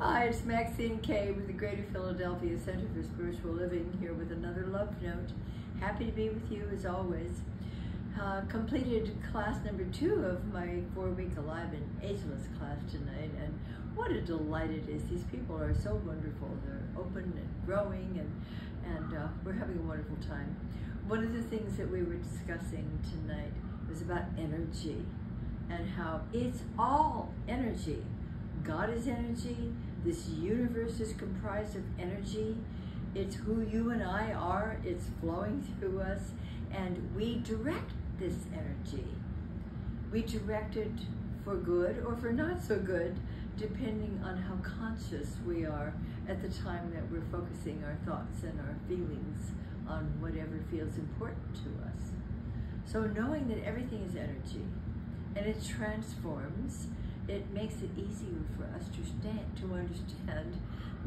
Hi, it's Maxine Kaye with the Greater Philadelphia Center for Spiritual Living here with another love note. Happy to be with you as always. Uh, completed class number two of my four-week Alive and Ageless class tonight, and what a delight it is. These people are so wonderful. They're open and growing, and, and uh, we're having a wonderful time. One of the things that we were discussing tonight was about energy and how it's all energy. God is energy. This universe is comprised of energy. It's who you and I are. It's flowing through us. And we direct this energy. We direct it for good or for not so good, depending on how conscious we are at the time that we're focusing our thoughts and our feelings on whatever feels important to us. So knowing that everything is energy and it transforms it makes it easier for us to stand to understand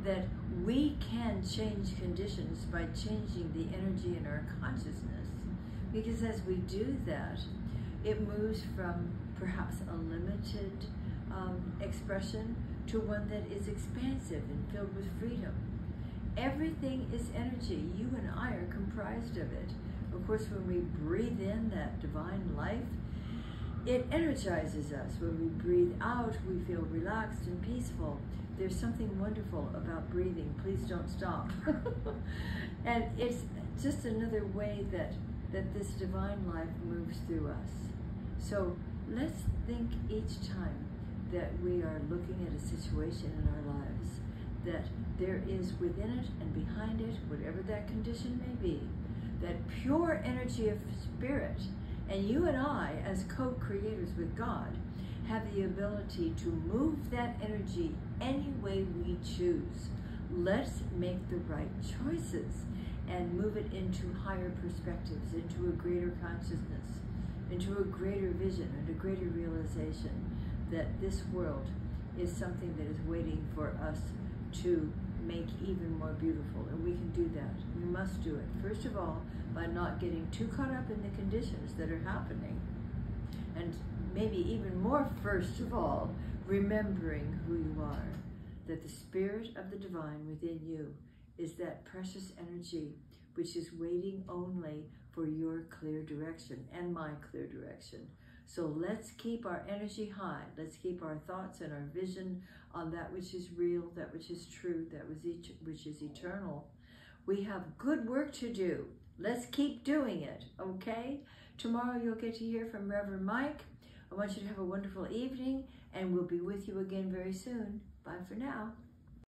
that we can change conditions by changing the energy in our consciousness. Because as we do that, it moves from perhaps a limited um, expression to one that is expansive and filled with freedom. Everything is energy. You and I are comprised of it. Of course, when we breathe in that divine life, it energizes us. When we breathe out, we feel relaxed and peaceful. There's something wonderful about breathing. Please don't stop. and it's just another way that, that this divine life moves through us. So let's think each time that we are looking at a situation in our lives that there is within it and behind it, whatever that condition may be, that pure energy of spirit and you and I, as co-creators with God, have the ability to move that energy any way we choose. Let's make the right choices and move it into higher perspectives, into a greater consciousness, into a greater vision and a greater realization that this world is something that is waiting for us to make even more beautiful. And we can do that. We must do it. First of all, by not getting too caught up in the conditions that are happening. And maybe even more, first of all, remembering who you are. That the spirit of the divine within you is that precious energy which is waiting only for your clear direction and my clear direction. So let's keep our energy high. Let's keep our thoughts and our vision on that which is real, that which is true, that which is eternal. We have good work to do. Let's keep doing it, okay? Tomorrow you'll get to hear from Reverend Mike. I want you to have a wonderful evening, and we'll be with you again very soon. Bye for now.